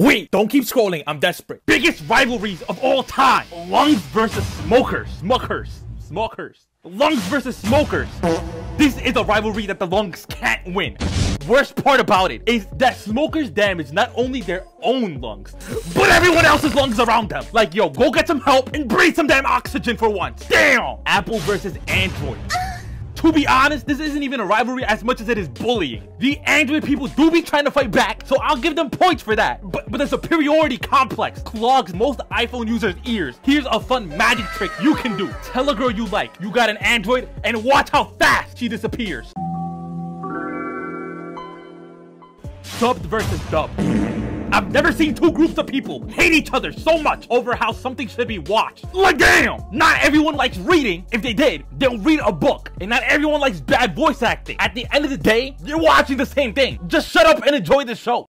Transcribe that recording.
Wait, don't keep scrolling. I'm desperate. Biggest rivalries of all time. Lungs versus smokers. Smokers. Smokers. Lungs versus smokers. This is a rivalry that the lungs can't win. Worst part about it is that smokers damage not only their own lungs, but everyone else's lungs around them. Like, yo, go get some help and breathe some damn oxygen for once. Damn! Apple versus Android. To be honest, this isn't even a rivalry as much as it is bullying. The Android people do be trying to fight back, so I'll give them points for that. But, but the superiority complex clogs most iPhone users' ears. Here's a fun magic trick you can do. Tell a girl you like you got an Android and watch how fast she disappears. Subbed versus dubbed. I've never seen two groups of people hate each other so much over how something should be watched. Like damn! Not everyone likes reading. If they did, they'll read a book. And not everyone likes bad voice acting. At the end of the day, you're watching the same thing. Just shut up and enjoy the show.